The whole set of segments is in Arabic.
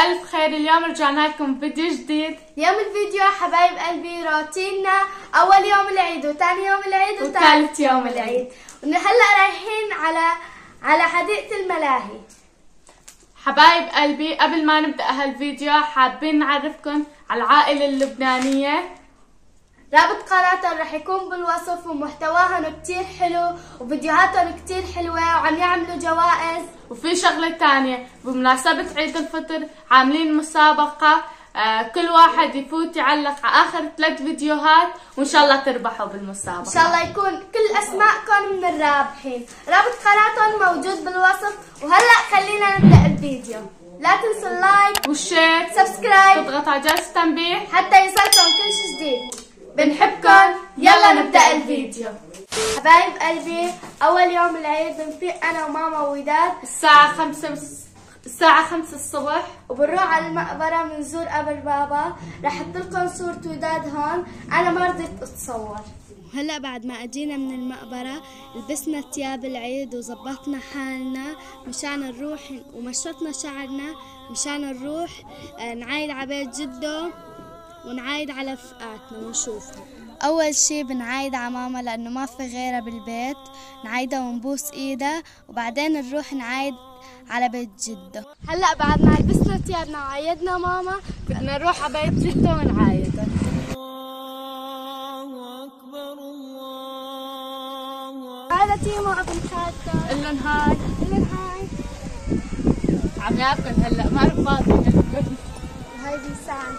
بألف خير اليوم رجعنا لكم بفيديو جديد. اليوم الفيديو حبايب قلبي روتيننا. أول يوم العيد وثاني يوم العيد وثالث يوم العيد. هلأ رايحين على على حديقة الملاهي. حبايب قلبي قبل ما نبدأ هالفيديو حابين نعرفكم على العائلة اللبنانية. رابط قناتهم رح يكون بالوصف ومحتواهم كتير حلو وفيديوهاتهم كتير حلوة وعم يعملوا جوائز. وفي شغلة تانية بمناسبة عيد الفطر عاملين مسابقة آه كل واحد يفوت يعلق على آخر ثلاث فيديوهات وإن شاء الله تربحوا بالمسابقة. إن شاء الله يكون كل أسماءكم من الرابحين. رابط قناتهم موجود بالوصف. وهلأ خلينا نبدأ الفيديو. لا تنسوا ال like وال share subscribe تضغط على جرس التنبيه. حتى يوصلكم كل شيء جديد. بنحبكم. يلا نبدأ الفيديو. حبايب قلبي أول يوم العيد بنفيق أنا وماما ووداد الساعة خمسة الساعة خمسة الصبح. وبنروح على المقبرة بنزور قبر بابا رح لكم صورة وداد هون. أنا ما رضيت أتصور. هلا بعد ما أجينا من المقبرة لبسنا ثياب العيد وظبطنا حالنا مشان نروح ومشطنا شعرنا مشان نروح آه، نعايد على بيت جده ونعايد على رفقاتنا ونشوفها. أول شي بنعايد على ماما لأنه ما في غيرها بالبيت. نعايدها ونبوس إيدها وبعدين نروح نعايد على بيت جدة. هلأ بعد ما لبسنا ثيابنا وعايدنا ماما بدنا نروح على بيت جدة ونعايدها. هذا تيمو ابن خالته. قلن هاي قلن هاي عم ياكل هلأ ما فاضي هيدي سان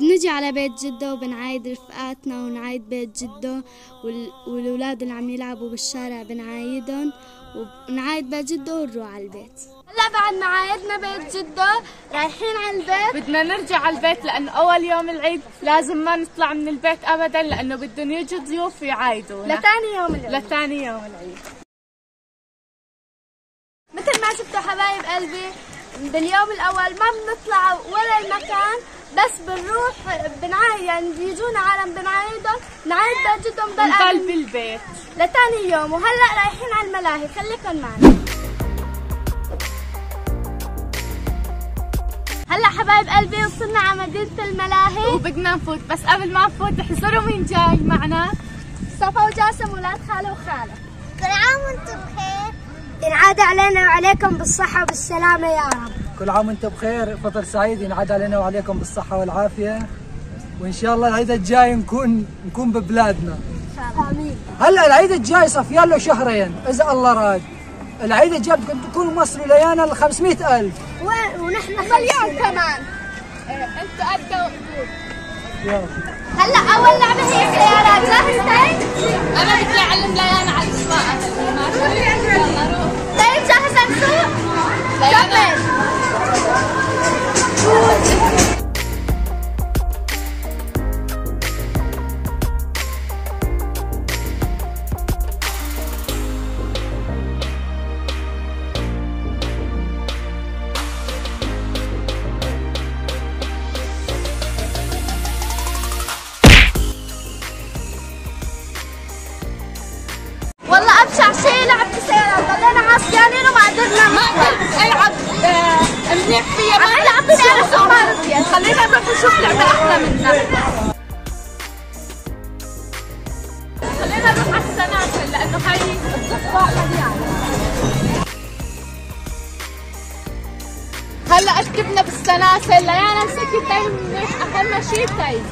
بنجي على بيت جدة وبنعايد رفقاتنا ونعايد بيت جدة وال- والولاد اللي عم يلعبوا بالشارع بنعايدهم ونعايد بيت جدة ونروح على البيت. هلا بعد ما عايدنا بيت جدة رايحين على البيت. بدنا نرجع على البيت لأنه أول يوم العيد لازم ما نطلع من البيت أبدا لأنه بدهم يجوا ضيوف يعايدونا لتاني يوم العيد. لثاني يوم العيد. مثل ما شفتوا حبايب قلبي باليوم الأول ما بنطلع ولا المكان بس بنروح بنعايد يعني بيجونا عالم بنعايدهم نعايد بيت جدهم بضل قاعدين بالبيت لتاني يوم وهلأ رايحين على الملاهي خليكم معنا. هلأ حبايب قلبي وصلنا على مدينة الملاهي. وبدنا نفوت بس قبل ما نفوت احذروا مين جاي معنا. صفا وجاسم ولاد خالة وخالة. كل عام وأنتم بخير. ينعاد علينا وعليكم بالصحة والسلامة يا رب. كل عام وأنتم بخير. فطر سعيد ينعاد علينا وعليكم بالصحة والعافية. وإن شاء الله العيد الجاي نكون نكون ببلادنا. آمين. هلا العيد الجاي صفيان له شهرين إذا الله راد. العيد الجاي بدكم تكونوا مصر وليانا ال 500000 و- ونحن مليون كمان. أنتوا قد يلا. هلا أول لعبة هي سيارات جاهزتين؟ أنا بدي أعلم ليانا على السواقه يلا روح طيب جاهزة نسوق؟ كمل والله أبشع شيء لعبة السيارات ضلينا عاصيانين وما قدرنا نطلع. العب آه، منيح فيها عم يلعبني أنا شو ما رضيت خلينا نروح نشوف لعبة أحلى منها. خلينا نروح على السناسل لأنه هاي الضفه مليانه هلأ ركبنا بالسلاسل ليانا مسكي تايم منيح. أهم شيء تايم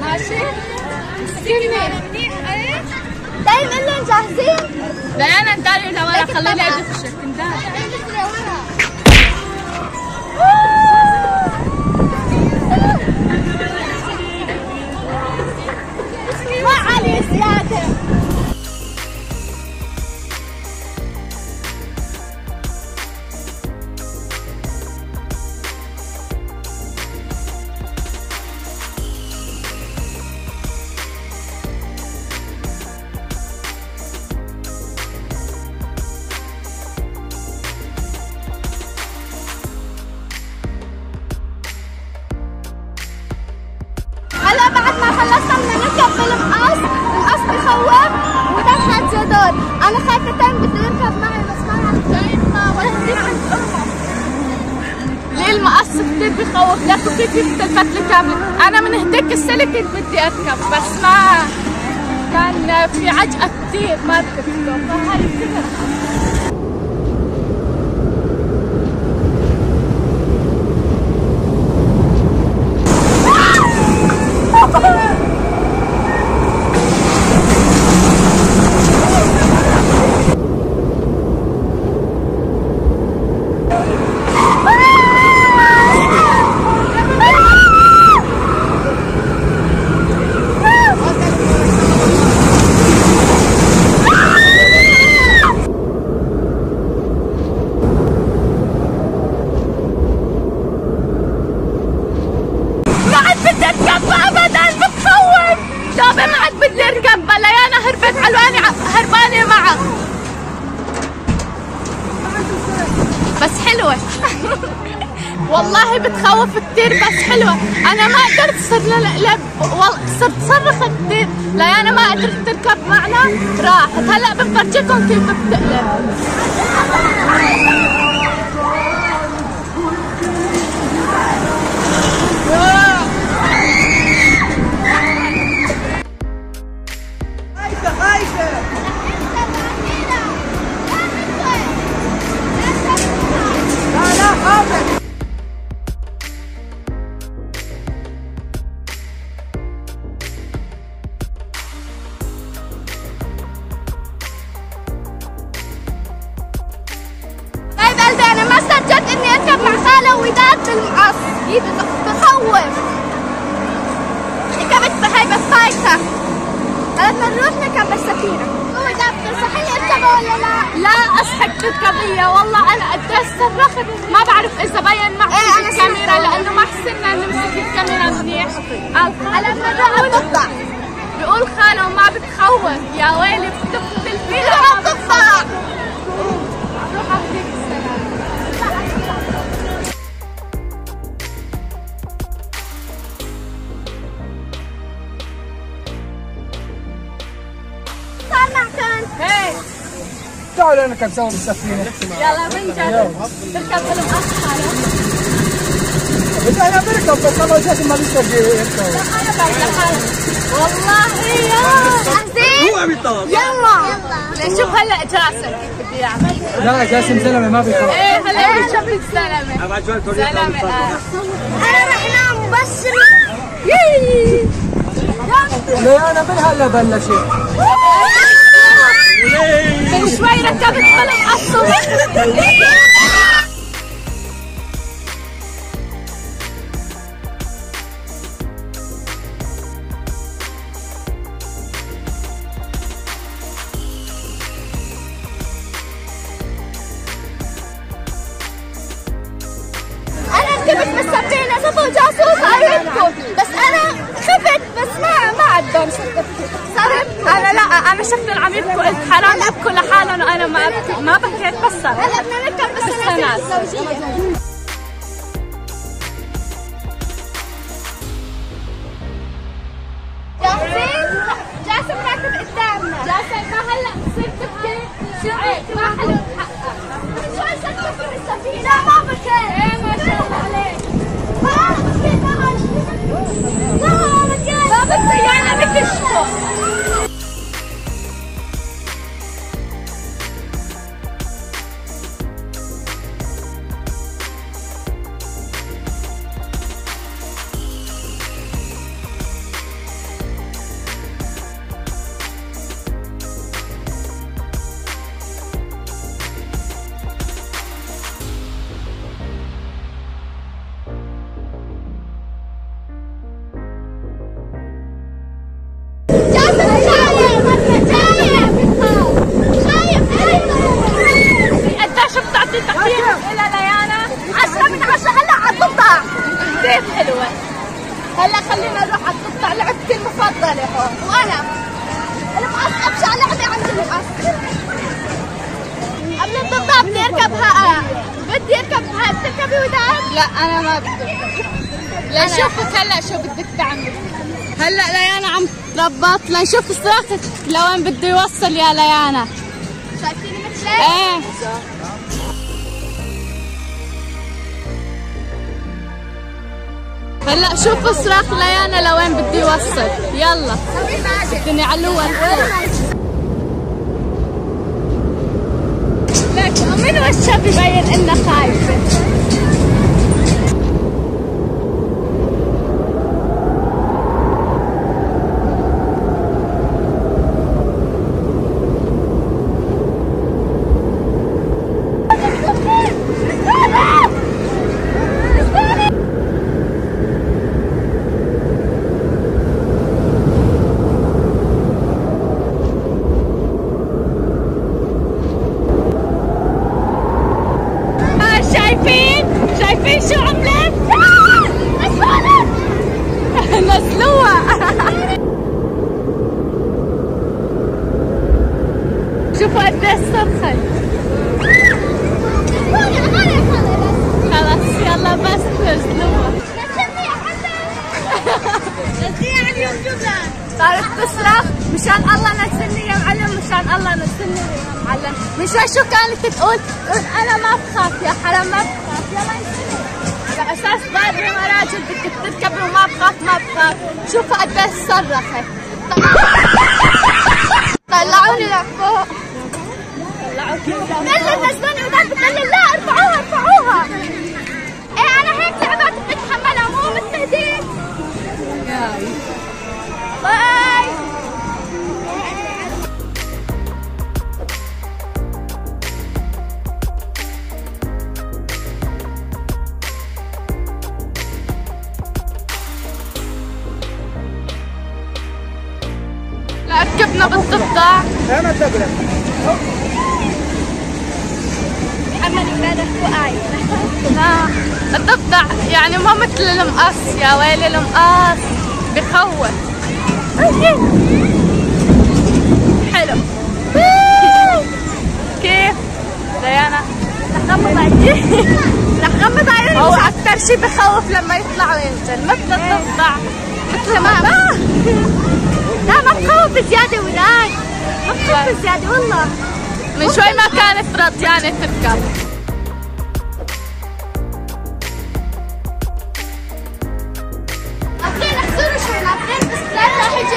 ماشي مسكي منيح. دايم إنهم جاهزين ليانا نداري لورا خليني ادفشك نداري ما علي زيادة نركب بالمقص المقص بخوف زيادات أنا بدي يركب معي امه المقص كثير بخوف لا كيف في الفتلة كاملة. أنا من هديك السنة كنت بدي أركب بس ما كان في عجقة كثير ما ركبته فهاي كثير ما عاد بدي اركب ابدا بتخوف شوفي ما عاد بدي اركب بليانة هربت علواني ع- هربانة معه بس حلوة والله بتخوف حلوة. أنا ما قدرت صر لب والله صرت صرخ كثير. ليانا ما قدرت تركب معنا. راحت. هلا بفرجيكم كيف بتقلب مع خاله وداد بالمقص بخوف ركبت بهاي بس خايفة بدنا نروح نركب هو ده بتنصحيني اركبها ولا لا؟ لا اصحك تركبيها والله أنا قديش صرخت ما بعرف إذا بين معك إيه، الكاميرا. لأنه ما حسنا نمسك الكاميرا منيح. هلا بدنا نروح الضفدع بيقول خاله ما بتخوف. يا ويلي بتقتل نركب سوا بالسفينة يلا بنجرب تركب بالمقص خاله بس أنا بركب بس أنا جات ما بيسترجي يركب أنا بعد والله يا جاهزين؟ يلا. شوف هلا جاسم. كيف بده يعمل لا جاسم زلمة ما بيخاف إيه هلا بنشوف الزلمه زلمه. أنا رح انام بس ليانا من هلا بلشت. من شوي ركبت بالمقص أنا ركبت بالسفينه صفوا جاسوس قريبكم بس أنا خفت بس ما ما عدهم صرت أنا لا أنا شفت العميد قلت حرام يبكوا لحالهم وأنا ما ما بكيت بس صرت. هلا بدنا نركب بالسفينه الزوجية. الضفدع بدي أركبها بتركبي وداد؟ لا أنا ما بدي. لنشوفك هلا شو بدك تعملي. هلا ليانا عم تربط لنشوف صراخك لوين بده يوصل يا ليانا. شايفيني مثلك؟ إيه. هلا شوفوا صراخ ليانا لوين بدي يوصل. يلا. علوها لك من وشها ببين انها خايفه شوفوا قد إيش صرخت خلاص يلا بس ترسلوها صارت تصرخ مشان الله نزلني يا معلم مشان الله نزلني يا معلم من شوي شو كانت تقول؟ تقول أنا ما بخاف يا حرام ما بخاف. يلا على أساس ضاربه مراجل بدك تركبي وما بخاف ما بخاف. شوفوا قد إيش صرخت. طلعوني لفوق. نزل نزلوني وذاك بتقول لا ارفعوها ارفعوها. بالضفدع أنا تقلق محمد امبارح وقعي لا الضفدع يعني ما مثل المقص يا ويلي المقص بخوف. حلو. كيف؟ ديانا رح غمض عيني رح غمض عيني هو أكثر شيء بخوف لما يطلع وينزل. مثل الضفدع مثل ما لا ما تخوف بزيادة ولاد. ما تخوف بزيادة والله. من شوي ما كانت راضيانه تركب ناطرين احزروا شوي ناطرين بس لا راح ويجي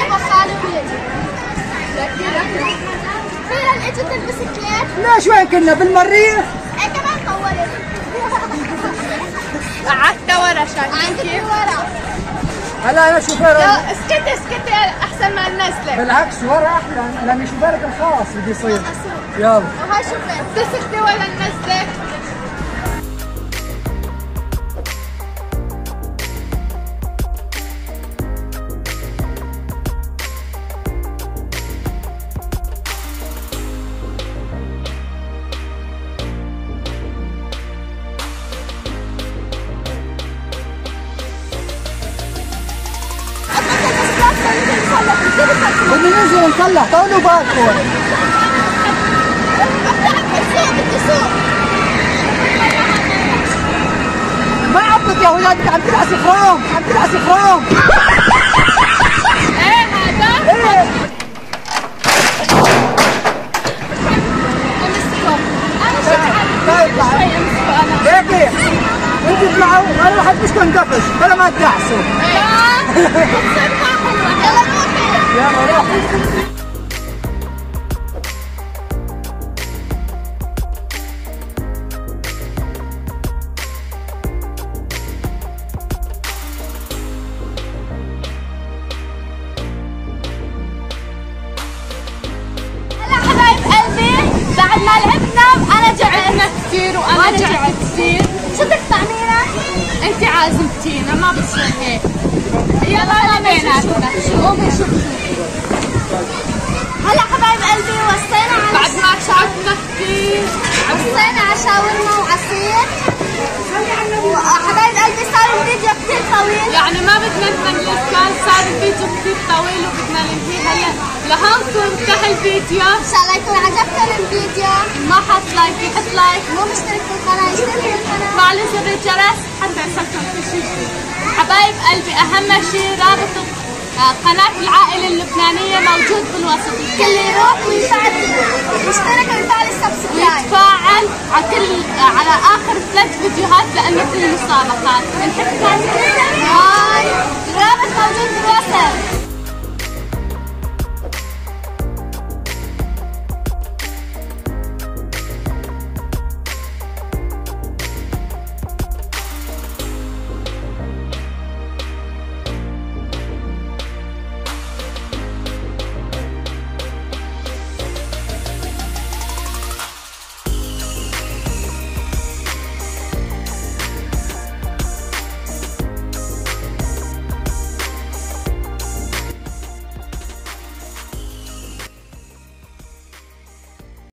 فعلا اجت البسكليت ليش وين كنا بالمريخ؟ إيه كمان طولت. قعدت ورا شايفين كيف؟ ورا. هلا أنا شوفير لا اسكتي اسكتي أحسن ما ننزلك بالعكس ورا أحلى لأن شوفيرك الخاص بدي يصير. يلا. وهاي شوفي تسكتي ولا ننزلك ننزل نصلح طولوا بالكم. ما عبط يا ولاد انت عم تلعس خرام عم تلعس خرام إيه هذا؟ لا يطلع شوي امسكه أنا هيك أنتوا اطلعوا أنا رح ادفشكم دفش بلا ما تدعسوا عدنا كثير وأنا جعت كثير شو بدك طعمينا؟ انت عازمتينا ما بصير هيك يلا بيناتنا شوفي حبايب قلبي وصينا على بعد ما تعبنا كثير وصينا على شاورما وعصير. وحبايب قلبي صار الفيديو كثير طويل. يعني ما بدنا نملك كان صار الفيديو كثير طويل وبدنا ننهيه هلا. لهون انتهى الفيديو. إن شاء الله يكون عجبكم الفيديو. ما حط like يحط like مو مشترك في القناة اشترك في القناة. فعلوا زر الجرس حتى يصلكم كل شيء. جديد حبايب قلبي أهم شيء رابط قناة العائلة اللبنانية موجود بالوصف كل يروح ويفعل يشترك ويفعل ال subscribe. ويتفاعل على كل على آخر ثلاث فيديوهات لأنه في مسابقات. نحبكم هاي الرابط موجود بالوصف